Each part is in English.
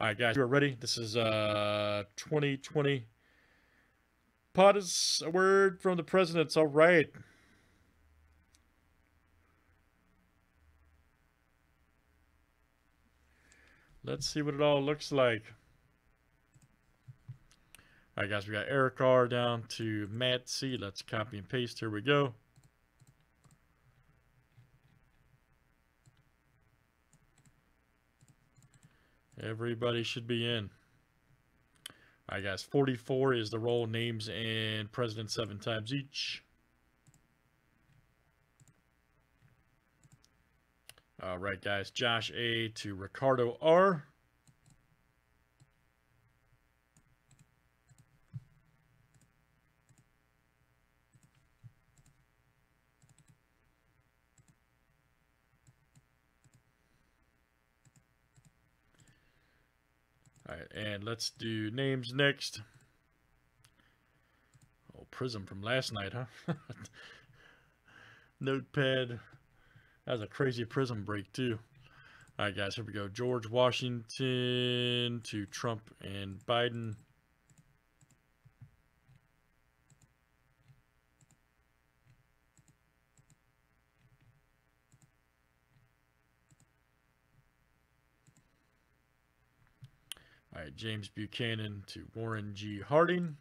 All right, guys, you are ready. This is uh 2020. POTUS a word from the presidents. All right. Let's see what it all looks like. All right, guys, we got Eric R down to Matt C. Let's copy and paste. Here we go. Everybody should be in. All right, guys. 44 is the roll names and president seven times each. All right, guys. Josh A to Ricardo R. All right, and let's do names next. Oh, Prizm from last night, huh? Notepad. That was a crazy Prizm break, too. All right, guys, here we go. George Washington to Trump and Biden. James Buchanan to Warren G. Harding.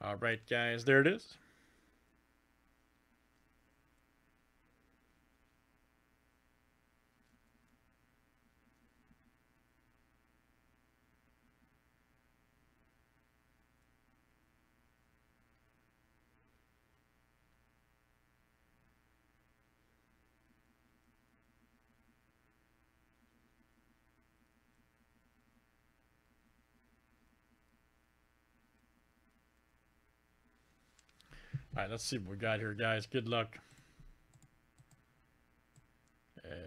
All right, guys, there it is. All right, let's see what we got here, guys. Good luck.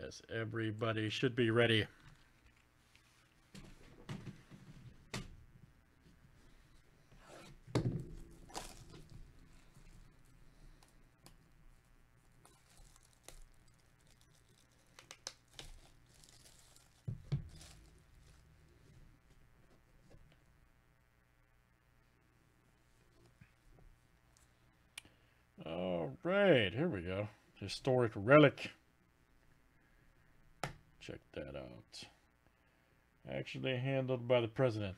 As everybody should be ready. All right, here we go. Historic relic. Check that out. Actually handled by the president.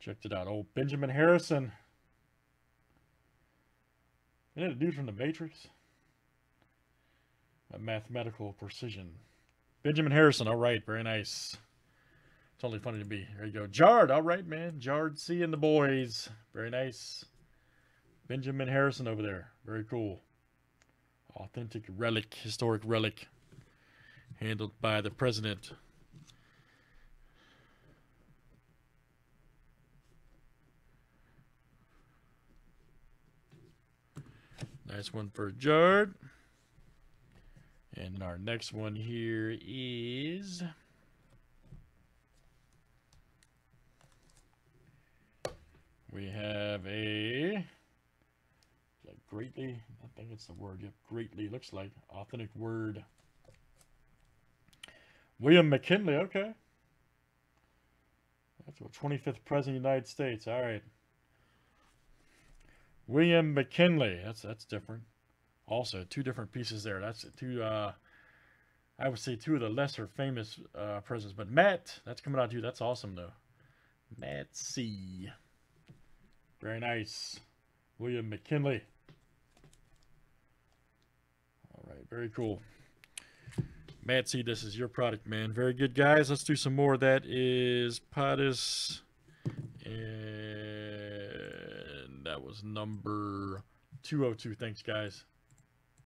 Checked it out. Old Benjamin Harrison. Isn't it a dude from the Matrix? A mathematical precision. Benjamin Harrison. All right, very nice. Totally funny to be. There you go. Jard. All right, man. Jard C and the boys. Very nice. Benjamin Harrison over there. Very cool. Authentic relic, historic relic. Handled by the president. Nice one for Jard. And our next one here is... We have a greatly, I think it's the word, yep, greatly, looks like, authentic word. William McKinley, okay. That's what, 25th President of the United States, all right. William McKinley, that's that's different. Also, two different pieces there. That's two, uh, I would say two of the lesser famous uh, presidents. But Matt, that's coming out too. That's awesome, though. Matt C. Very nice. William McKinley. All right, very cool. Matt C, this is your product, man. Very good, guys. Let's do some more. That is POTUS. And That was number 202. Thanks, guys.